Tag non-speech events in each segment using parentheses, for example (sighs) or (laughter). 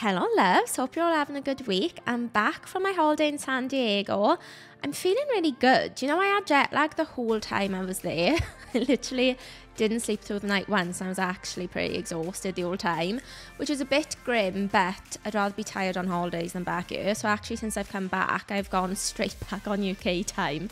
Hello, loves. Hope you're all having a good week. I'm back from my holiday in San Diego. I'm feeling really good. You know, I had jet lag the whole time I was there. (laughs) I literally didn't sleep through the night once. I was actually pretty exhausted the whole time, which is a bit grim, but I'd rather be tired on holidays than back here. So, actually, since I've come back, I've gone (laughs) straight back on UK time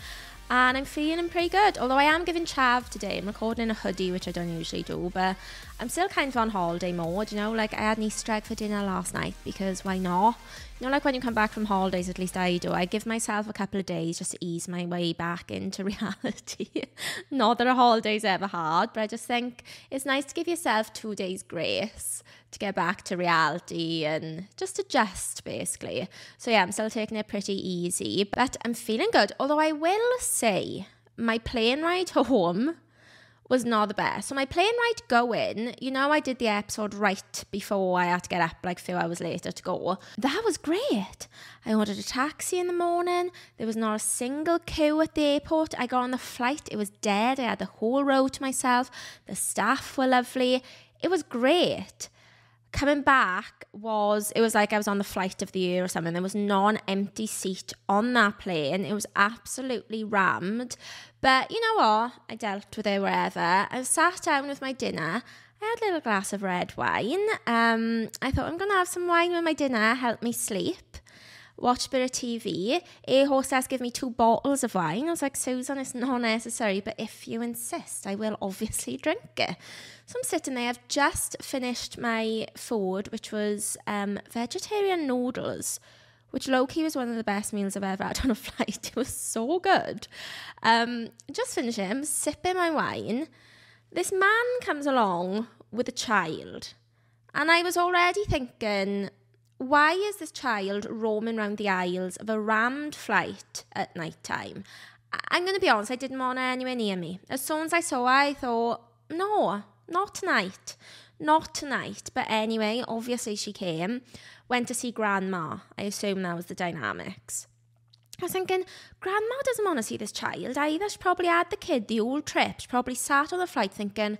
and I'm feeling pretty good. Although I am giving chav today, I'm recording in a hoodie, which I don't usually do, but I'm still kind of on holiday mode, you know. Like I had an Easter egg for dinner last night because why not? You know, like when you come back from holidays, at least I do. I give myself a couple of days just to ease my way back into (laughs) reality. not that a holiday's ever hard, but I just think it's nice to give yourself two days grace to get back to reality and just adjust basically. So yeah, I'm still taking it pretty easy, but I'm feeling good. Although I will say my plane ride (laughs) home was not the best. So my plane ride going, you know, I did the episode right before I had to get up like a few hours later to go. That was great. I ordered a taxi in the morning. There was not a single queue at the airport. I got on the flight. It was dead. I had the whole row to myself. The staff were lovely. It was great coming back was it was like I was on the flight of the year or something. There was non empty seat on that plane. It was absolutely rammed. But you know what? I dealt with it wherever. I sat down with my dinner. I had a little glass of red wine. Um, I thought I'm gonna have some wine with my dinner, help me sleep watch a bit of TV. A hostess give me two bottles of wine. I was like, Susan, it's not necessary, but if you insist, I will obviously (laughs) drink it. So I'm sitting there. I've just finished my food, which was um, vegetarian noodles, which low-key was one of the best meals I've ever had (laughs) on a flight. It was so good. Um, just finishing. I'm sipping my wine. This man comes along with a child. And I was already thinking, why is this child roaming around the aisles of a rammed flight at night time? I'm going to be honest, I didn't want her anywhere near me. As soon as I saw her, I thought, no, not tonight. Not tonight. But anyway, obviously she came, went to see Grandma. I assume that was the dynamics. I was thinking, Grandma doesn't want to see this child either. She probably had the kid the whole trip. She probably sat on the flight thinking,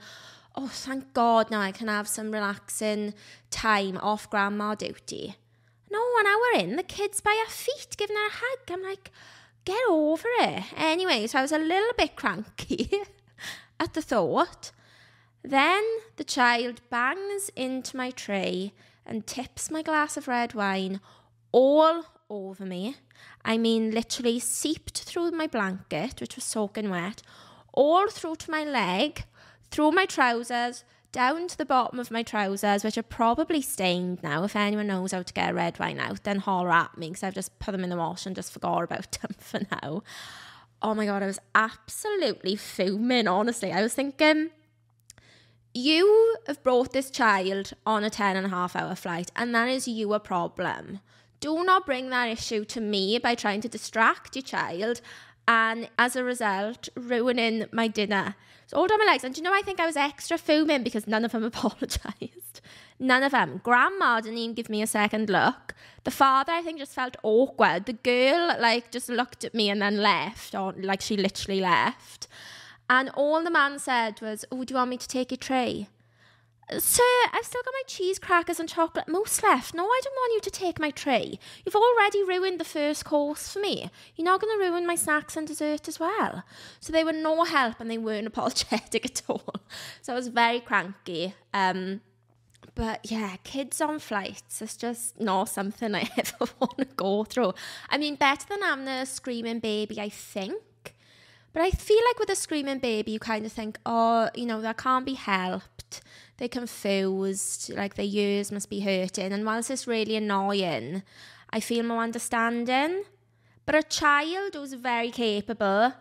oh, thank God now I can have some relaxing time off grandma duty. No, an hour in, the kid's by her feet giving her a hug. I'm like, get over it. Anyway, so I was a little bit cranky (laughs) at the thought. Then the child bangs into my tray and tips my glass of red wine all over me. I mean, literally seeped through my blanket, which was soaking wet, all through to my leg, through my trousers, down to the bottom of my trousers, which are probably stained now. If anyone knows how to get a red wine out, then holler at me because I've just put them in the wash and just forgot about (laughs) them for now. Oh my god, I was absolutely fuming, honestly. I was thinking, you have brought this child on a 10 and a half hour flight, and that is you a problem. Do not bring that issue to me by trying to distract your child and as a result, ruining my dinner. So all down my legs. And do you know, I think I was extra fuming because none of them (laughs) apologised. None of them. Grandma didn't even give me a second look. The father, I think, just felt awkward. The girl, like, just looked at me and then left, or like she literally left. And all the man said was, Oh, do you want me to take your tray? Sir, I've still got my cheese crackers and chocolate mousse left. No, I don't want you to take my tray. You've already ruined the first course for me. You're not going to ruin my snacks and dessert as well. So they were no help and they weren't (laughs) apologetic at all. So I was very cranky. Um, but yeah, kids on flights is just not something I (laughs) ever want to go through. I mean, better than having a screaming baby, I think. But I feel like with a screaming baby, you kind of think, oh, you know, that can't be helped. They're confused, like their ears must be hurting. And whilst it's really annoying, I feel more understanding. But a child who's very capable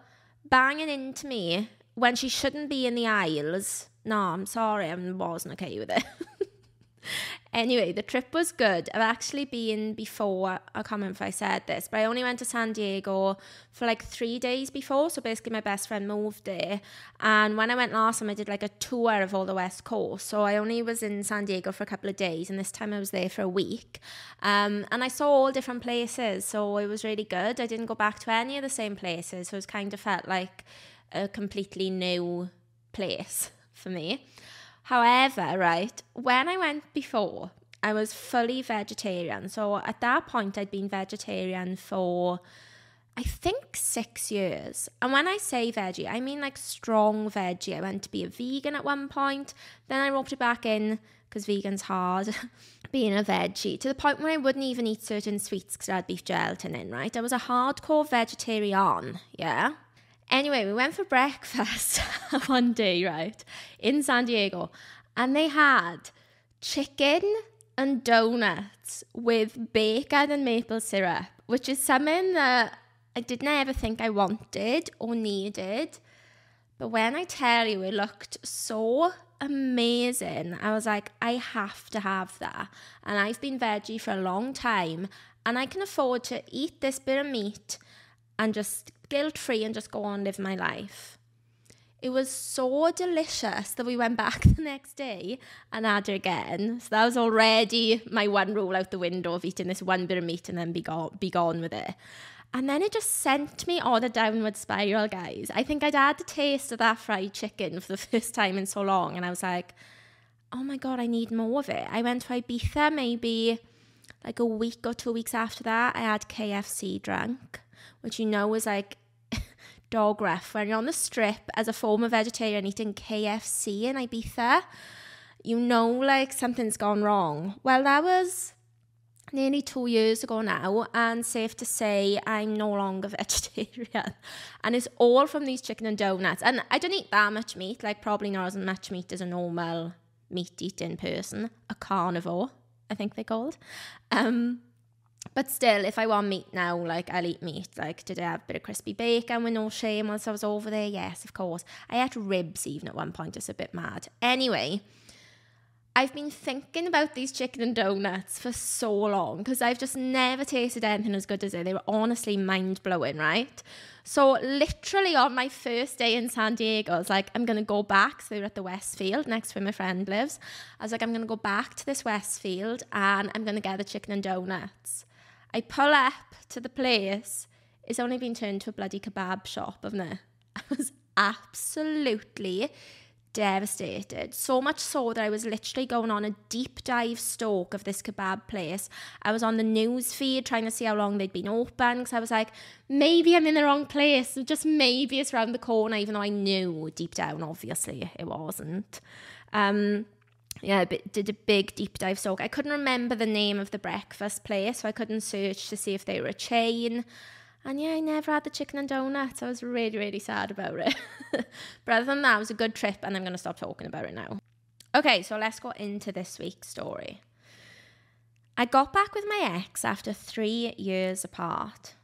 banging into me when she shouldn't be in the aisles, no, I'm sorry, I wasn't okay with it. (laughs) Anyway, the trip was good. I've actually been before, I can't remember if I said this, but I only went to San Diego for like three days before. So basically, my best friend moved there. And when I went last time, I did like a tour of all the West Coast. So I only was in San Diego for a couple of days, and this time I was there for a week. Um, and I saw all different places. So it was really good. I didn't go back to any of the same places. So it was kind of felt like a completely new place (laughs) for me. However, right, when I went before, I was fully vegetarian. So at that point, I'd been vegetarian for, I think, six years. And when I say veggie, I mean like strong veggie. I went to be a vegan at one point, then I roped it back in because vegan's hard (laughs) being a veggie to the point where I wouldn't even eat certain sweets because I had beef gelatin in, right? I was a hardcore vegetarian, yeah. Anyway, we went for breakfast (laughs) one day, right, in San Diego, and they had chicken and donuts with bacon and maple syrup, which is something that I didn't ever think I wanted or needed. But when I tell you, it looked so amazing. I was like, I have to have that. And I've been veggie for a long time, and I can afford to eat this bit of meat and just guilt free and just go on live my life. It was so delicious that we went back (laughs) the next day and had it again. So that was already my one rule out the window of eating this one bit of meat and then be gone, be gone with it. And then it just sent me on a downward spiral, guys. I think I'd had the taste of that fried chicken for the (laughs) first time in so long. And I was like, oh my God, I need more of it. I went to Ibiza maybe like a week or two weeks after that. I had KFC drunk, which you know was like dog ref when you're on the strip as a former vegetarian eating KFC in Ibiza. You know, like something's gone wrong. Well, that was nearly two years ago now, and safe to say, I'm no longer (laughs) vegetarian. And it's all from these chicken and donuts. And I don't eat that much meat, like, probably not as much meat as a normal meat eating person, a carnivore, I think they're called. Um, but still, if I want meat now, like I'll eat meat. Like, did I have a bit of crispy bacon with no shame once I was over there? Yes, of course. I ate ribs even at one point, just a bit mad. Anyway, I've been thinking about these chicken and donuts for so long because I've just never tasted anything as good as it. They were honestly mind blowing, right? So, literally on my first day in San Diego, I was like, I'm going to go back. So, they were at the Westfield next to where my friend lives. I was like, I'm going to go back to this Westfield and I'm going to get the chicken and donuts. I pull up to the place. It's only been turned to a bloody kebab shop, haven't it? (laughs) I was absolutely devastated. So much so that I was literally going on a deep dive stalk of this kebab place. I was on the news feed trying to see how long they'd been open because I was like, maybe I'm in the wrong place. Just maybe it's around the corner, even though I knew deep down, obviously, it wasn't. Um, yeah, did a big deep dive stalk. I couldn't remember the name of the breakfast place, so I couldn't search to see if they were a chain. And yeah, I never had the chicken and donuts. I was really, really sad about it. (laughs) but other than that, it was a good trip, and I'm going to stop talking about it now. Okay, so let's go into this week's story. I got back with my ex after three years apart.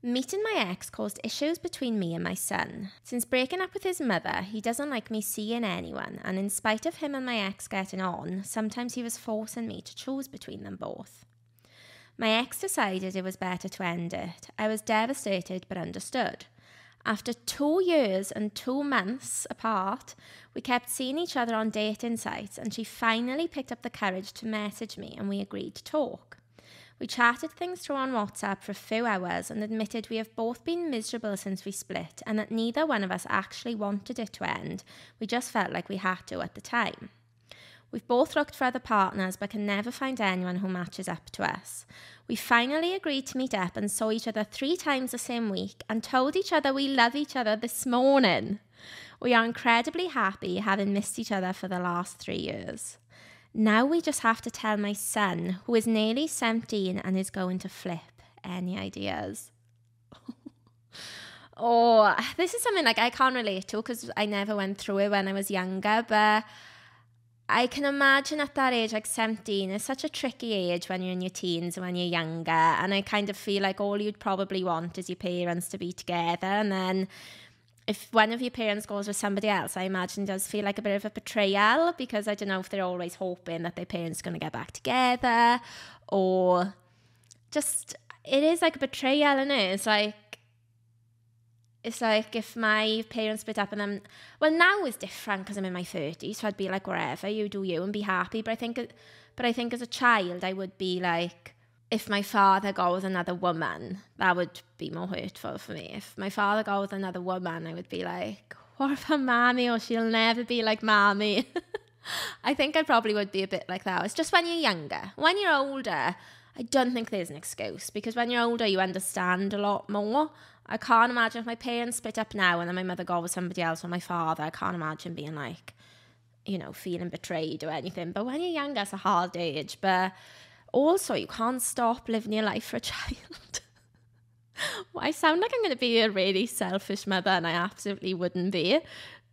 Meeting my ex caused issues between me and my son. Since breaking up with his mother, he doesn't like me seeing anyone, and in spite of him and my ex getting on, sometimes he was forcing me to choose between them both. My ex decided it was better to end it. I was devastated but understood. After two years and two months apart, we kept seeing each other on dating sites, and she finally picked up the courage to message me and we agreed to talk. We chatted things through on WhatsApp for a few hours and admitted we have both been miserable since we split and that neither one of us actually wanted it to end. We just felt like we had to at the time. We've both looked for other partners but can never find anyone who matches up to us. We finally agreed to meet up and saw each other three times the same week and told each other we love each other this morning. We are incredibly happy having missed each other for the last three years. Now we just have to tell my son, who is nearly 17 and is going to flip. Any ideas? (laughs) oh, this is something like I can't relate to because I never went through it when I was younger, but I can imagine at that age, like 17, is such a tricky age when you're in your teens and when you're younger. And I kind of feel like all you'd probably want is your parents to be together. And then if one of your parents goes with somebody else, I imagine does feel like a bit of a betrayal because I don't know if they're always hoping that their parents are going to get back together or just it is like a betrayal, and it? It's like it's like if my parents split up and then well now is different because I'm in my 30s, so I'd be like wherever you do you and be happy. But I think, but I think as a child I would be like if my father got with another woman, that would be more hurtful for me. If my father got with another woman, I would be like, what about mommy? Or she'll never be like mommy. (laughs) I think I probably would be a bit like that. It's just when you're younger. When you're older, I don't think there's an excuse because when you're older, you understand a lot more. I can't imagine if my parents split up now and then my mother got with somebody else or my father. I can't imagine being like, you know, feeling betrayed or anything. But when you're younger, it's a hard age. But also, you can't stop living your life for a (laughs) child. well, I sound like I'm going to be a really selfish mother, and I absolutely wouldn't be.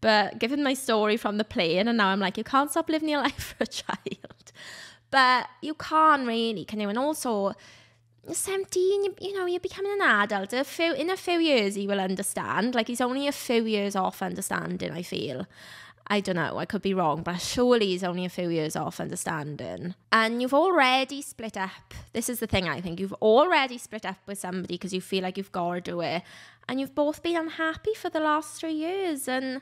But given my story from the plane, and now I'm like, you can't stop living your (laughs) life for a child. But you can't really, can you? And also, 17, you, you know, you're becoming an adult. A few, in a few years, he will understand. Like, he's only a few years off understanding, I feel. I don't know, I could be wrong, but surely he's only a few years off understanding. And you've already split up. This is the thing I think. You've already split up with somebody because you feel like you've got to do it. And you've both been unhappy for the last three years. And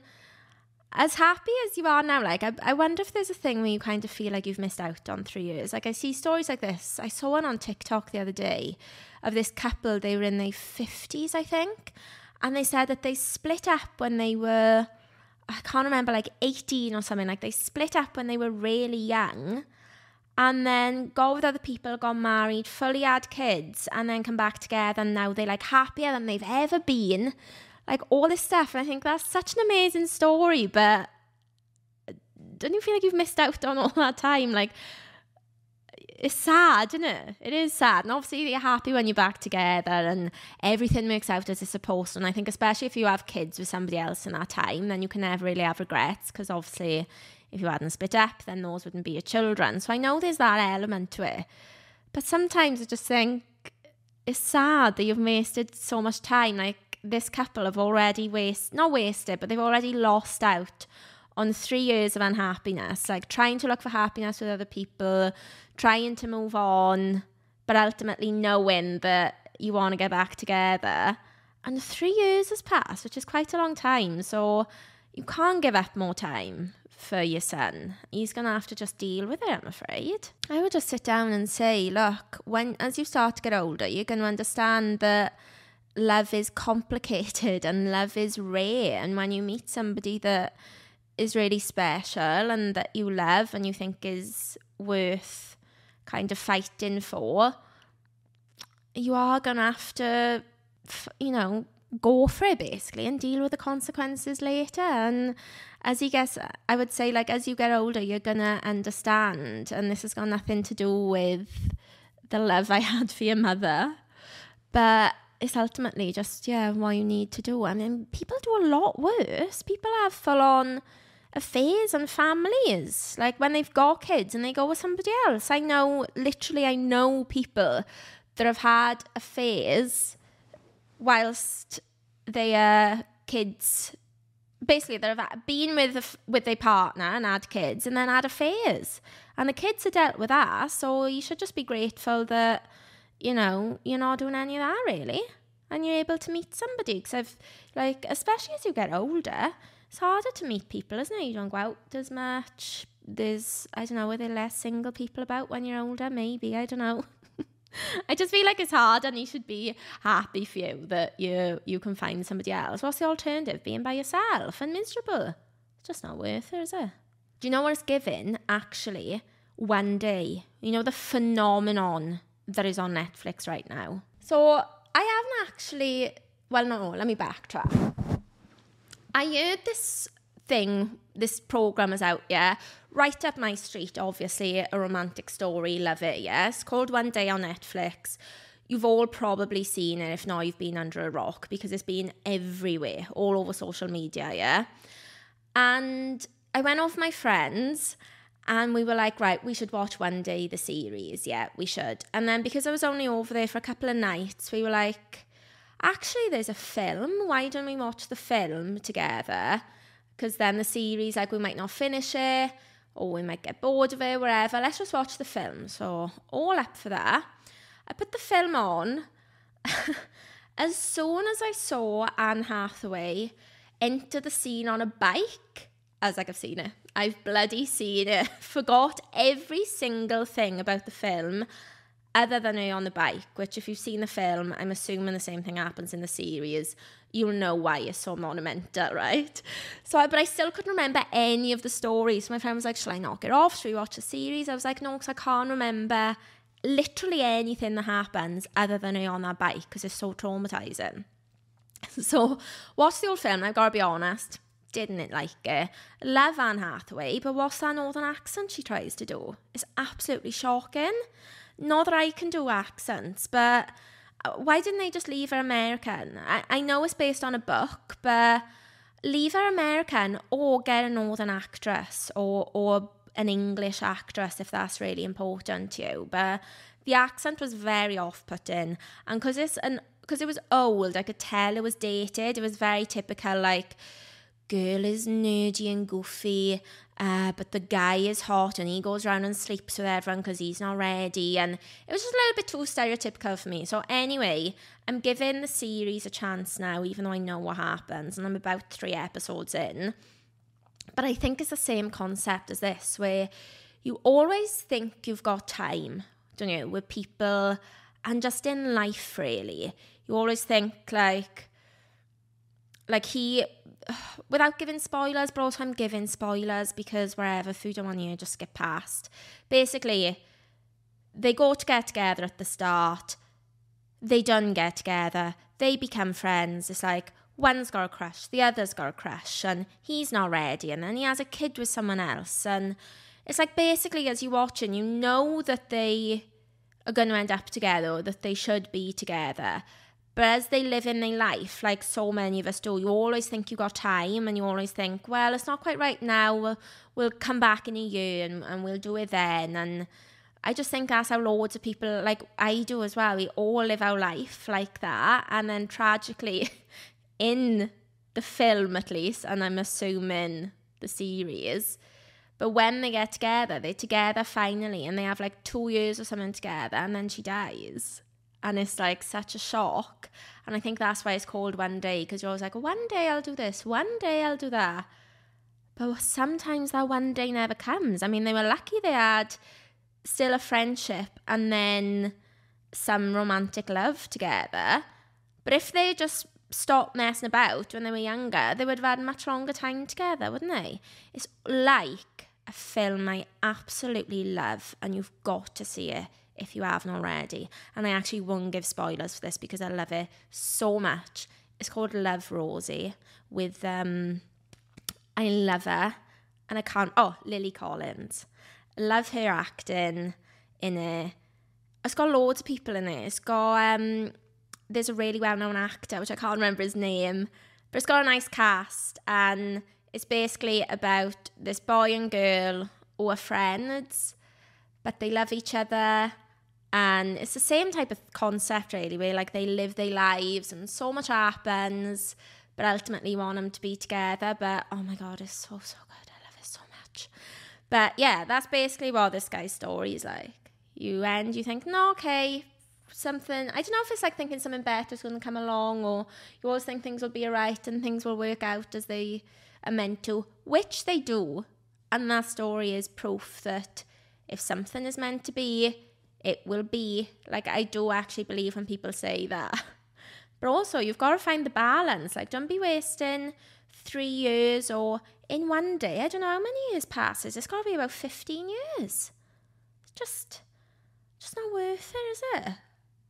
as happy as you are now, like, I, I wonder if there's a thing where you kind of feel like you've missed out on three years. Like, I see stories like this. I saw one on TikTok the other day of this couple, they were in their 50s, I think. And they said that they split up when they were I can't remember, like 18 or something. Like they split up when they were really young and then go with other people, got married, fully had kids, and then come back together. And now they're like happier than they've ever been. Like all this stuff. And I think that's such an amazing story. But uh, don't you feel like you've missed out on all that time? Like, it's sad, isn't it? It is sad. And obviously, you're happy when you're back together and everything works out as it's supposed to. And I think, especially if you have kids with somebody else in that time, then you can never really have regrets because obviously, if you hadn't split up, then those wouldn't be your children. So I know there's that element to it. But sometimes I just think it's sad that you've wasted so much time. Like, this couple have already wasted, not wasted, but they've already lost out on three years of unhappiness, like trying to look for happiness with other people, trying to move on, but ultimately knowing that you want to get back together. And three years has passed, which is quite a long time. So you can't give up more time for your son. He's going to have to just deal with it, I'm afraid. I would just sit down and say, look, when as you start to get older, you're going to understand that love is complicated (laughs) and love is rare. And when you meet somebody that is really special and that you love and you think is worth kind of fighting for, you are going to have to, you know, go for it basically and deal with the consequences later. And as you guess, I would say, like, as you get older, you're going to understand. And this has got nothing to do with the love I (laughs) had for your mother, but it's ultimately just, yeah, what you need to do. I mean, people do a lot worse. People have full on affairs and families. Like when they've got kids and they go with somebody else. I know, literally, I know people that have had affairs whilst their kids basically they've been with with their partner and had kids and then had affairs and the kids are dealt with that so you should just be grateful that you know you're not doing any of that really and you're able to meet somebody because i've like especially as you get older it's harder to meet people, isn't it? You don't go out as much. There's, I don't know, are there less single people about when you're older? Maybe, I don't know. (laughs) I just feel like it's hard and you should be happy for you that you you can find somebody else. What's the alternative? Being by yourself and miserable. It's just not worth it, is it? Do you know what it's given, actually, one day? You know the phenomenon that is on Netflix right now. So I haven't actually well no, let me backtrack. I heard this thing, this program is out, yeah, right up my street, obviously, a romantic story, love it, yeah. It's called One Day on Netflix. You've all probably seen it, if not, you've been under a rock because it's been everywhere, all over social media, yeah. And I went off my friends and we were like, right, we should watch one day the series. Yeah, we should. And then because I was only over there for a couple of nights, we were like, actually, there's a film. Why don't we watch the film together? Because then the series, like, we might not finish it or we might get bored of it, whatever. Let's just watch the film. So, all up for that. I put the film on. (laughs) as soon as I saw Anne Hathaway enter the scene on a bike, I was like, I've seen it. I've bloody seen it. (laughs) Forgot every single thing about the film other than her on the bike, which if you've seen the film, I'm assuming the same thing happens in the series. you'll know why it's so monumental, (laughs) right? So, but I still couldn't remember any of the stories. My friend was like, "Shall I knock it off? Should we watch a series?" I was like, "No, because I can't remember literally anything that happens other than her on that bike because it's so traumatizing." (laughs) So, watch the old film. I've got to be honest, didn't it like it. Love Anne Hathaway, but what's that northern accent she tries to do? It's absolutely shocking. Not that I can do accents, but uh, why didn't they just leave her American? I, I know it's based on a book, but leave her American or get a northern actress or or an English actress if that's really important to you. But the accent was very off-putting, and because it's an because it was old, I could tell it was dated. It was very typical, like girl is nerdy and goofy, uh, but the guy is hot and he goes around and sleeps with everyone because he's not ready. And it was just a little bit too stereotypical for me. So, anyway, I'm giving the series a chance now, even though I know what happens. And I'm about three episodes in. But I think it's the same concept as this, where you always think you've got time, don't you, with people and just in life, really. You always think, like, like he (sighs) without giving spoilers, but also I'm giving spoilers because wherever food I on you just skip past. Basically, they go to get together at the start. They don't get together. They become friends. It's like one's got a crush, the other's got a crush, and he's not ready, and then he has a kid with someone else, and it's like basically as you watch and you know that they are going to end up together, that they should be together, but as they live in their life, like so many of us do, you always think you got time and you always think, well, it's not quite right now. We'll, we'll come back in a year and, and we'll do it then. And I just think that's how loads of people, like I do as well, we all live our life like that. And then tragically, (laughs) in the film at least, and I'm assuming the series, but when they get together, they're together finally and they have like two years or something together and then she dies and it's like such a shock. And I think that's why it's called One Day because you're always like, one day I'll do this, one day I'll do that. But sometimes that one day never comes. I mean, they were lucky they had still a friendship and then some romantic love together. But if they just stopped messing about when they were younger, they would have had much longer time together, wouldn't they? It's like a film I absolutely love, and you've got to see it if you haven't already. And I actually won't give spoilers for this because I love it so much. It's called Love Rosie with um I love her and I can't oh, Lily Collins. Love her acting in it. It's got loads of people in it. It's got um there's a really well known actor which I can't remember his name, but it's got a nice cast and it's basically about this boy and girl who are friends, but they love each other and it's the same type of concept, really, where like they live their lives and so much happens, but ultimately want them to be together. But oh my god, it's so, so good. I love it so much. But yeah, that's basically what this guy's story is like. You end, you think, no, okay, something, I don't know if it's like thinking something better is going to come along, or you always think things will be alright and things will work out as they are meant to, which they do. And that story is proof that if something is meant to be, it will be. Like, I do actually believe when people say that. (laughs) But also, you've got to find the balance. Like, don't be wasting three years or in one day. I don't know how many years passes. It's got to be about 15 years. It's just, just not worth it, is it?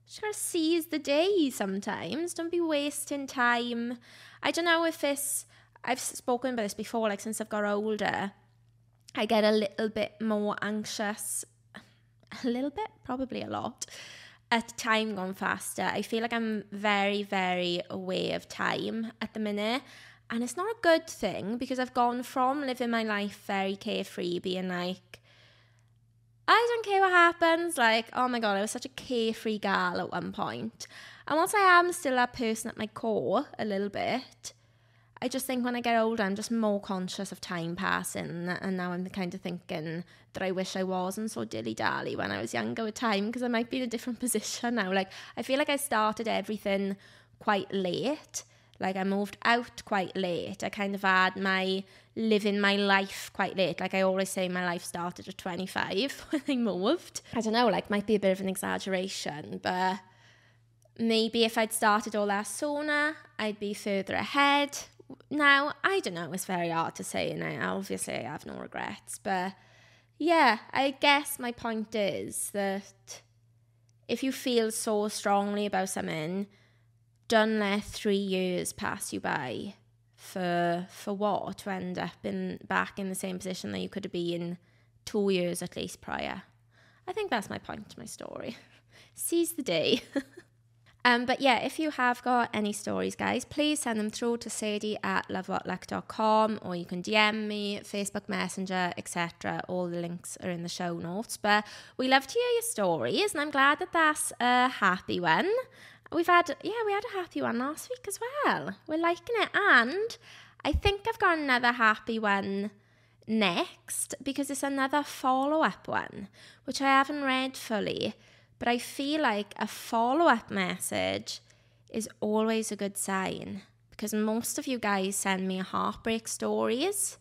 Just gotta seize the day sometimes. Don't be wasting time. I don't know if this, I've spoken about this before, like since I've got older, I get a little bit more anxious a little bit, probably a lot, at time gone faster. I feel like I'm very, very aware of time at the minute. And it's not a good thing because I've gone from living my life very carefree, being like, I don't care what happens. Like, oh my God, I was such a carefree gal at one point. And once I am still that person at my core a little bit, I just think when I get older, I'm just more conscious of time passing. And now I'm kind of thinking that I wish I wasn't so dilly dally when I was younger with time because I might be in a different (laughs) position now. Like, I feel like I started everything quite late. Like, I moved out quite late. I kind of had my living my life quite late. Like, I always say my life started at 25 (laughs) when I moved. I don't know, like, might be a bit of an exaggeration, but maybe if I'd started all that sooner, I'd be further ahead. Now, I don't know, it's very hard to say, and I, obviously I have no regrets, but yeah, I guess my point is that if you feel so strongly about something, don't let three years pass you by for for what to end up in back in the same position that you could have been two years at least prior. I think that's my point to my story. (laughs) Seize the day. (laughs) Um, but yeah, if you have got any stories, guys, please send them through to sadie at lovewhatluck.com or you can DM me, Facebook Messenger, etc. All the links are in the show notes. But we love to hear your stories, and I'm glad that that's a happy one. We've had, yeah, we had a happy one last week as well. We're liking it. And I think I've got another happy one next because it's another follow up one, which I haven't read fully. But I feel like a follow up message is always a good sign because most of you guys send me heartbreak stories.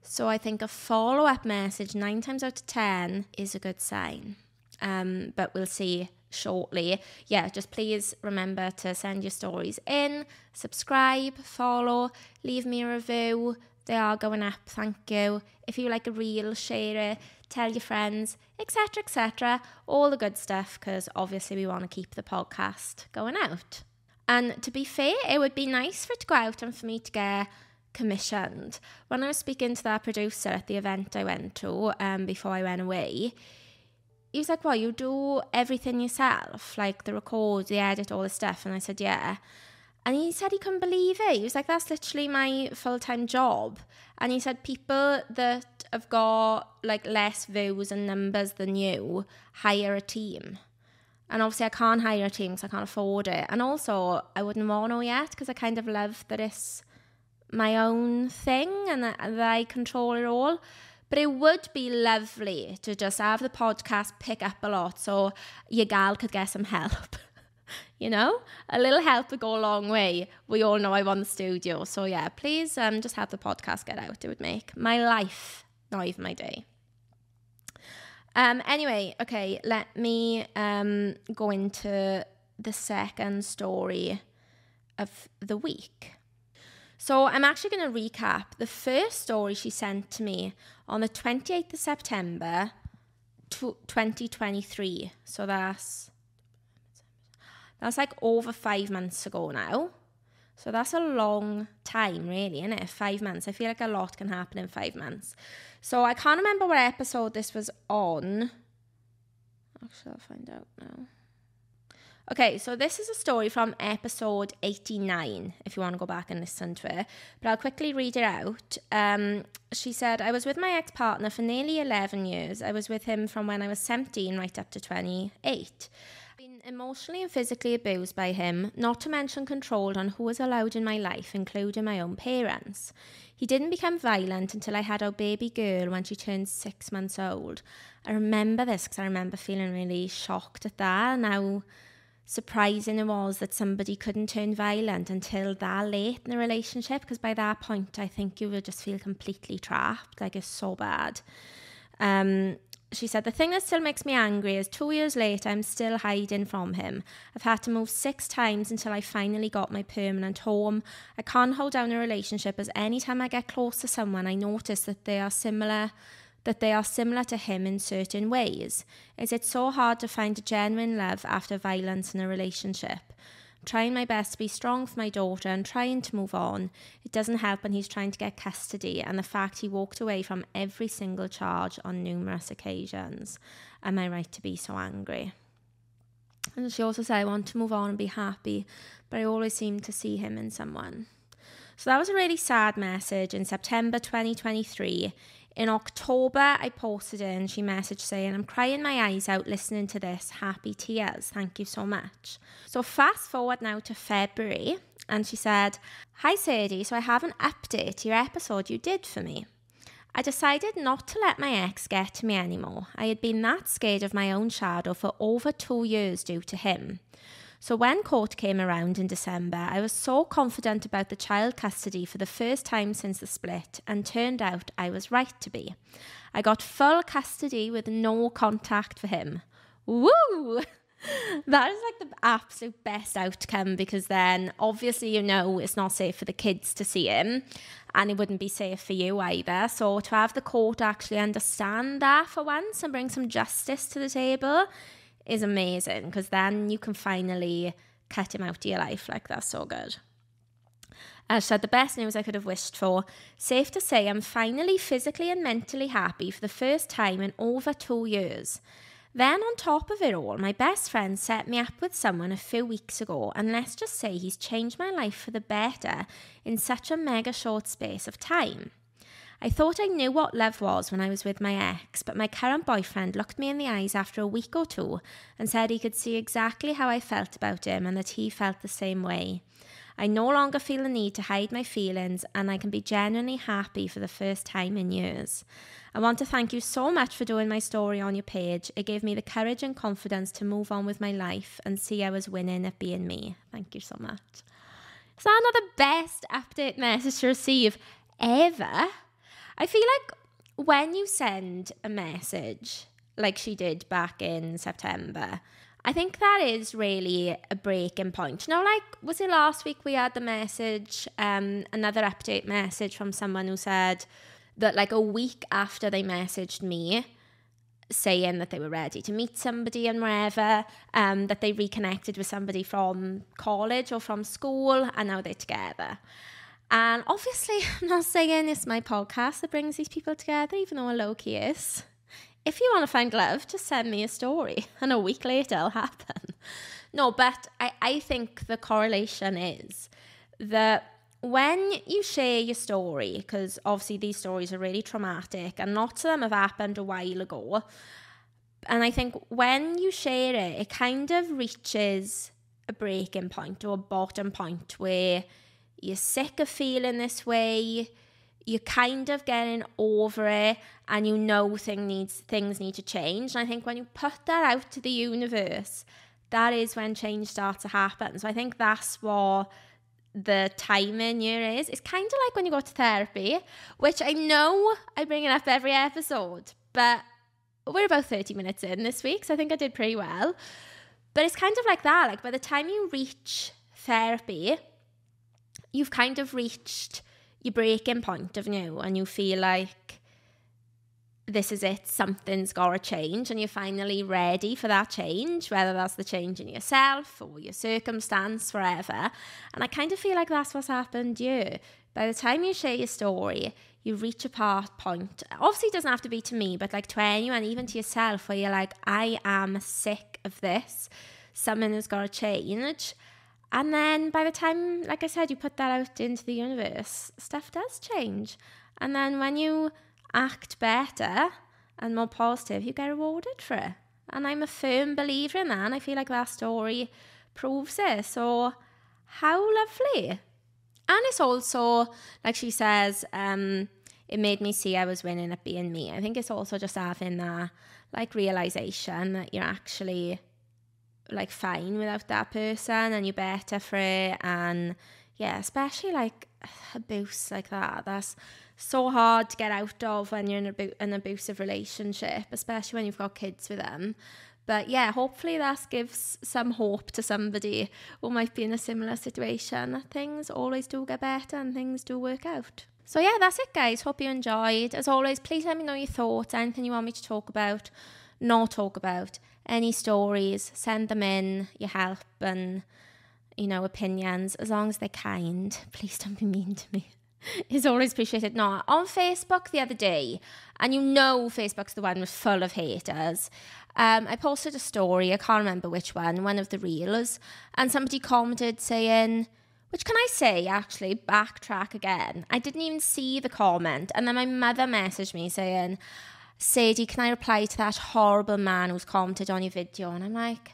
So I think a follow up message, nine times out of 10, is a good sign. Um, but we'll see shortly. Yeah, just please remember to send your stories in, subscribe, follow, leave me a review. They are going up, thank you. If you like a reel, share it tell your friends, etc., etc., all the good stuff, because obviously we want to keep the podcast going out. And to be fair, it would be nice for it to go out and for me to get commissioned. When I was speaking to that producer at the event I went to um, before I went away, he was like, Well, you do everything yourself, like the record, the edit, all the stuff. And I said, Yeah. And he said he couldn't believe it. He was like, That's literally my full time job. And he said, People that have got like less views and numbers than you hire a team. And obviously, I can't hire a team because I can't afford it. And also, I wouldn't want to yet because I kind of love that it's my own thing and that, that I control it all. But it would be lovely to just have the podcast pick up a lot so your gal could get some help. (laughs) you know, a little help would go a long way. We all know I want the studio. So, yeah, please um, just have the podcast get out. It would make my life not even my day. Um, anyway, okay, let me um, go into the second story of the week. So I'm actually going to recap the first story she sent to me on the 28th of September 2023. So that's that's like over 5 months ago now. So that's a long time, really, isn't it? Five months. I feel like a lot can happen in five months. So I can't remember what episode this was on. Actually, I'll find out now. Okay, so this is a story from episode 89, if you want to go back and listen to it. But I'll quickly read it out. Um, she said, I was with my ex partner for nearly 11 years. I was with him from when I was 17 right up to 28 been emotionally and physically abused by him, not to mention controlled on who was allowed in my life, including my own parents. He didn't become violent until I had our baby girl when she turned six months old. I remember this because I remember feeling really shocked at that and how surprising it was that somebody couldn't turn violent until that late in the relationship because by that point I think you would just feel completely trapped, like it's so bad. Um, she said, The thing that still makes me angry is two years later, I'm still hiding from him. I've had to move six times until I finally got my permanent home. I can't hold down a relationship as anytime I get close to someone, I notice that they are similar. That they are similar to him in certain ways. Is it so hard to find a genuine love after violence in a relationship? Trying my best to be strong for my daughter and trying to move on. It doesn't help when he's trying to get custody and the fact he walked away from every single charge on numerous occasions. Am I right to be so angry? And she also said, I want to move on and be happy, but I always seem to see him in someone. So that was a really sad message in September 2023. In October, I posted it and she messaged saying, I'm crying my eyes out listening to this. Happy tears. Thank you so much. So, fast forward now to February, and she said, Hi, Sadie. So, I have an update to your episode you did for me. I decided not to let my ex get to me anymore. I had been that scared of my own shadow for over two years due to him. So when court came around in December, I was so confident about the child custody for the first time since the split, and turned out I was right to be. I got full custody with no contact for him. Woo! (laughs) that is like the absolute best outcome because then obviously you know it's not safe for the kids to see him and it wouldn't be safe for you either. So to have the court actually understand that for once and bring some justice to the table is amazing because then you can finally cut him out of your life. Like that's so good. Uh, said the best news I could have wished for. Safe to say, I'm finally physically and mentally happy for the first time in over two years. Then, on top of it all, my best friend set me up with someone a few weeks ago, and let's just say he's changed my life for the better in such a mega short space of time. I thought I knew what love was when I was with my ex, but my current boyfriend looked me in the eyes after a week or two and said he could see exactly how I felt about him and that he felt the same way. I no longer feel the need to hide my feelings and I can be genuinely happy for the first time in years. I want to thank you so much for doing my story on your page. It gave me the courage and confidence to move on with my life and see I was winning at being me. Thank you so much. Is that not the best update message to receive ever? I feel like when you send a message like she did back in September, I think that is really a breaking point. Now, like, was it last week we had the message, um, another update message from someone who said that, like, a week after they messaged me, saying that they were ready to meet somebody and wherever, um, that they reconnected with somebody from college or from school, and now they're together. And obviously, (laughs) I'm not saying it's my podcast that brings these people together, even though I low key is if you want to find love, just send me a story (laughs) and a week later it'll happen. No, but I, I think the correlation is that when you share your story, because obviously these stories are really traumatic and lots of them have happened a while ago. And I think when you share it, it kind of reaches a breaking point or a bottom point where you're sick of feeling this way you're kind of getting over it and you know thing needs, things need to change. And I think when you put that out to the universe, that is when change starts to happen. So I think that's what the timing here is. It's kind of like when you go to therapy, which I know I bring it up every episode, but we're about 30 minutes in this week, so I think I did pretty well. But it's kind of like that. Like by the time you reach therapy, you've kind of reached your breaking point of new and you feel like this is it, something's got to change, and you're finally ready for that change, whether that's the change in yourself or your circumstance, wherever. And I kind of feel like that's what's happened you. By the time you share your story, you reach a part point. Obviously, it doesn't have to be to me, but like to anyone, even to yourself, where you're like, I am sick of this. Something has got to change. And then by the time, like I said, you put that out into the universe, stuff does change. And then when you act better and more positive, you get rewarded for it. And I'm a firm believer in that. And I feel like that story proves it. So, how lovely. And it's also, like she says, um, it made me see I was winning at being me. I think it's also just having that like realization that you're actually like fine without that person and you're better for it and yeah especially like abuse like that that's so hard to get out of when you're in a, an abusive relationship especially when you've got kids with them. But yeah hopefully that gives some hope to somebody who might be in a similar situation. Things always do get better and things do work out. So yeah that's it guys. Hope you enjoyed. As always please let me know your thoughts. Anything you want me to talk about not talk about any stories, send them in, your help and, you know, opinions, as long as they're kind. (laughs) Please don't be mean to me. (laughs) It's always appreciated. No, on Facebook the other day, and you know Facebook's the one full of haters. Um, I posted a story, I can't remember which one, one of the reels, and somebody commented saying, which can I say actually, backtrack again. I didn't even see the comment, and then my mother messaged me saying, Sadie, can I reply to that horrible man who's commented on your video? And I'm like,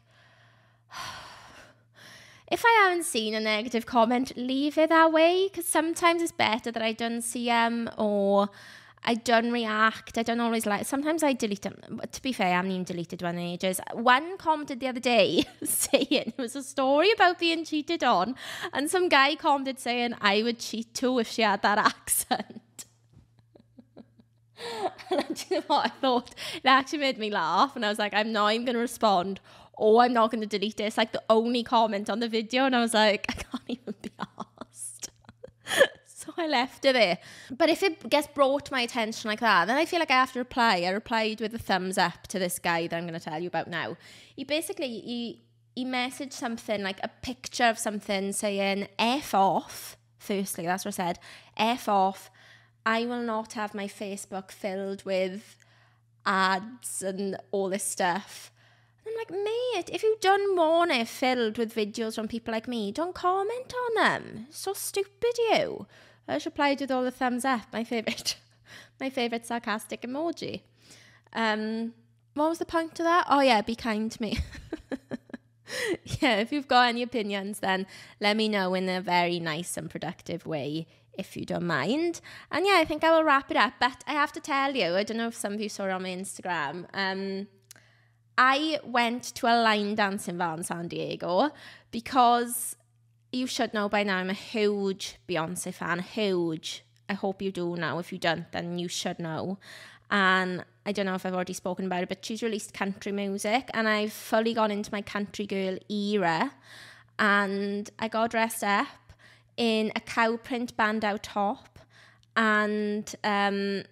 (sighs) if I haven't seen a negative comment, leave it that way. Because sometimes it's better that I don't see them or I don't react. I don't always like. Sometimes I delete them. But to be fair, I haven't even deleted one in ages. One commented the other day (laughs) saying it was a story about being cheated on, and some guy commented saying I would cheat too if she had that (laughs) accent. And do you know what? I thought it actually made me laugh, and I was like, I'm not even going to respond, or I'm not going to delete. It's like the only comment on the video, and I was like, I can't even be asked. (laughs) so I left it there. But if it gets brought to my attention like that, then I feel like I have to reply. I replied with a thumbs up to this guy that I'm going to tell you about now. He basically he he messaged something like a picture of something saying "f off." Firstly, that's what I said. F off I will not have my Facebook filled with ads and all this stuff. And I'm like, mate, if you don't want it filled with videos from people like me, don't comment on them. So stupid you. I just replied with all the thumbs up, my favourite (laughs) my favourite sarcastic emoji. Um what was the point to that? Oh yeah, be kind to me. (laughs) yeah, if you've got any opinions, then let me know in a very nice and productive way if you don't mind. And yeah, I think I will wrap it up. But I have to tell you, I don't know if some of you saw on my Instagram. Um, I went to a line bar in San Diego because you should know by now I'm a huge Beyonce fan, huge. I hope you do now. If you don't, then you should know. And I don't know if I've already spoken about it, but she's released country music, and I've fully gone into my country girl era. And I got dressed up in a cow print bandeau top and um,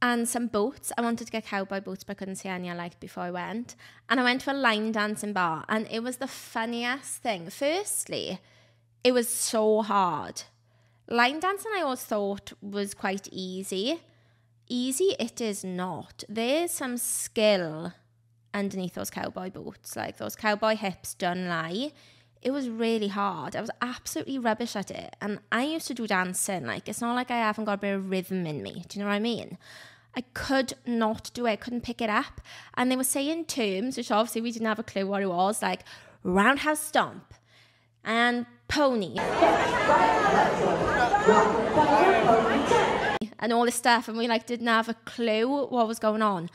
and some boots. I wanted to get cowboy boots, but I couldn't see any I liked before I went. And I went to a line dancing bar, and it was the funniest thing. Firstly, it was so hard. Line dancing, I always thought was quite easy. Easy, it is not. There's some skill underneath those cowboy boots, like those cowboy hips don't lie it was really hard. I was absolutely rubbish at it. And I used to do dancing. Like, it's not like I haven't got a bit of rhythm in me. Do you know what I mean? I could not do it. I couldn't pick it up. And they were saying terms, which obviously we didn't have a clue what it was, like roundhouse stomp and pony. and all this stuff. And we like didn't have a clue what was going on.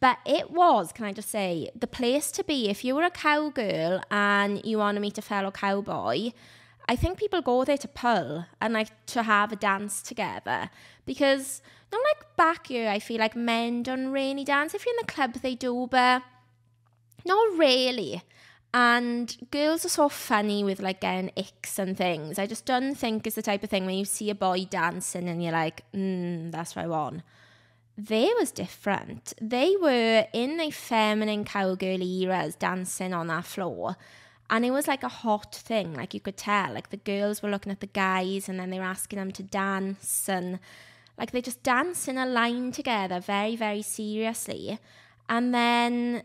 But it was, can I just say, the place to be. If you were a cowgirl and you want to meet a fellow cowboy, I think people go there to pull and like to have a dance together because not like back here, I feel like men don't really dance. If you're in the club, they do, but not really. And girls are so funny with like getting icks and things. I just don't think it's the type of thing when you see a boy dancing and you're like, mm, that's what I want they was different. They were in a feminine cowgirl eras dancing on that floor. And it was like a hot thing, like you could tell. Like the girls were looking at the guys and then they were asking them to dance and like they just dance in a line together very, very seriously. And then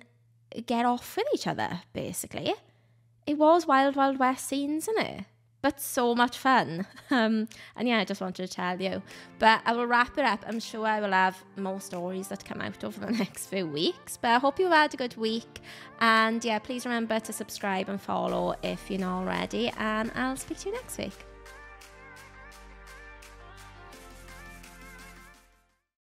get off with each other, basically. It was Wild Wild West scenes, isn't it? But so much fun. (laughs) Um, and yeah, I just wanted to tell you. But I will wrap it up. I'm sure I will have more stories that come out over the (laughs) next few weeks. But I hope you've had a good week. And yeah, please remember to subscribe and follow if you're not already. And I'll speak to you next week.